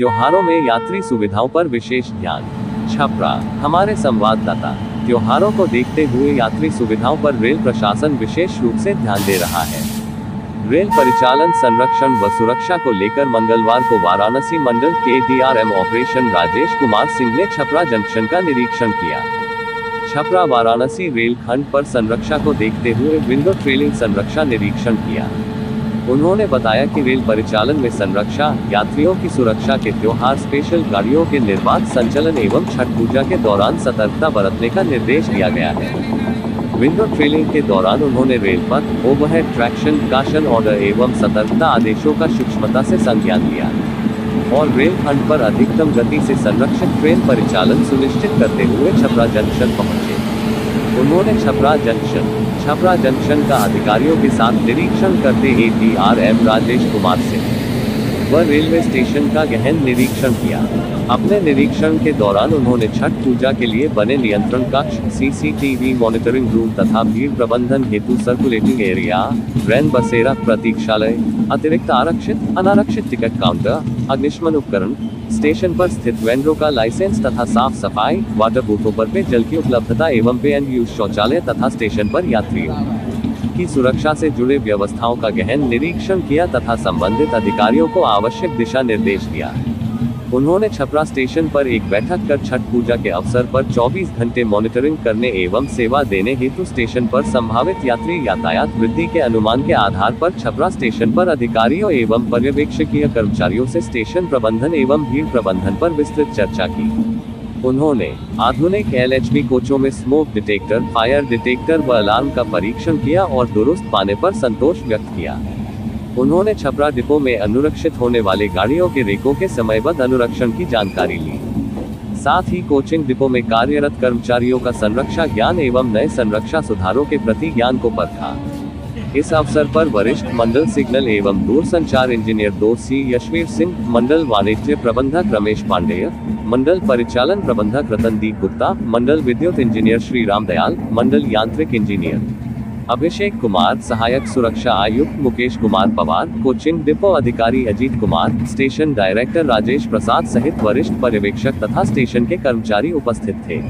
त्योहारों में यात्री सुविधाओं पर विशेष ध्यान। छपरा, हमारे संवाददाता, त्योहारों को देखते हुए यात्री सुविधाओं पर रेल प्रशासन विशेष रूप से ध्यान दे रहा है। रेल परिचालन, संरक्षण व सुरक्षा को लेकर मंगलवार को वाराणसी मंडल के डीआरएम ऑपरेशन राजेश कुमार सिंह ने छपरा जंक्शन का निरीक्षण किया। छपरा वाराणसी रेल खंड पर संरक्षा को देखते हुए विंडो ट्रेलिंग संरक्षा निरीक्षण किया। उन्होंने बताया कि रेल परिचालन में संरक्षा, यात्रियों की सुरक्षा के त्योहार स्पेशल गाड़ियों के निर्बाध संचालन एवं छठ पूजा के दौरान सतर्कता बरतने का निर्देश दिया गया है। विंडो ट्रेलिंग के दौरान उन्होंने रेल पथ ओवरहेड ट्रैक्शन काशन ऑर्डर एवं सतर्कता आदेशों का सूक्ष्मता से संज्ञान लिया और रेल खंड पर अधिकतम गति से संरक्षित ट्रेन परिचालन सुनिश्चित करते हुए छपरा जंक्शन पहुँचे। उन्होंने छपरा जंक्शन छपरा जंक्शन का अधिकारियों के साथ निरीक्षण करते एडीआरएम राजेश कुमार सिंह व रेलवे स्टेशन का गहन निरीक्षण किया। अपने निरीक्षण के दौरान उन्होंने छठ पूजा के लिए बने नियंत्रण कक्ष सीसीटीवी मॉनिटरिंग रूम तथा भीड़ प्रबंधन हेतु सर्कुलेटिंग एरिया रैन बसेरा प्रतीक्षालय, अतिरिक्त आरक्षित, अनारक्षित टिकट काउंटर, अग्निशमन उपकरण, स्टेशन पर स्थित वेंडरों का लाइसेंस तथा साफ़ सफ़ाई वाटर बूथों पर पे जल की उपलब्धता एवं पे एंड यूज़ शौचालय तथा स्टेशन पर यात्रियों। की सुरक्षा से जुड़े व्यवस्थाओं का गहन निरीक्षण किया तथा संबंधित अधिकारियों को आवश्यक दिशा निर्देश दिया। उन्होंने छपरा स्टेशन पर एक बैठक कर छठ पूजा के अवसर पर 24 घंटे मॉनिटरिंग करने एवं सेवा देने हेतु स्टेशन पर संभावित यात्री यातायात वृद्धि के अनुमान के आधार पर छपरा स्टेशन पर अधिकारियों एवं पर्यवेक्षकीय कर्मचारियों से स्टेशन प्रबंधन एवं भीड़ प्रबंधन पर विस्तृत चर्चा की। उन्होंने आधुनिक एलएचबी कोचों में स्मोक डिटेक्टर, फायर डिटेक्टर व अलार्म का परीक्षण किया और दुरुस्त पाने पर संतोष व्यक्त किया। उन्होंने छपरा डिपो में अनुरक्षित होने वाले गाड़ियों के रेकों के समयबद्ध अनुरक्षण की जानकारी ली। साथ ही कोचिंग डिपो में कार्यरत कर्मचारियों का संरक्षा ज्ञान एवं नए संरक्षा सुधारों के प्रति ज्ञान को परखा इस अवसर पर वरिष्ठ मंडल सिग्नल एवं दूरसंचार इंजीनियर दो सी यशवीर सिंह, मंडल वाणिज्य प्रबंधक रमेश पांडेय, मंडल परिचालन प्रबंधक रतनदीप गुप्ता, मंडल विद्युत इंजीनियर श्री राम दयाल, मंडल यांत्रिक इंजीनियर अभिषेक कुमार, सहायक सुरक्षा आयुक्त मुकेश कुमार पवार, कोचिंग डिपो अधिकारी अजीत कुमार, स्टेशन डायरेक्टर राजेश प्रसाद सहित वरिष्ठ पर्यवेक्षक तथा स्टेशन के कर्मचारी उपस्थित थे।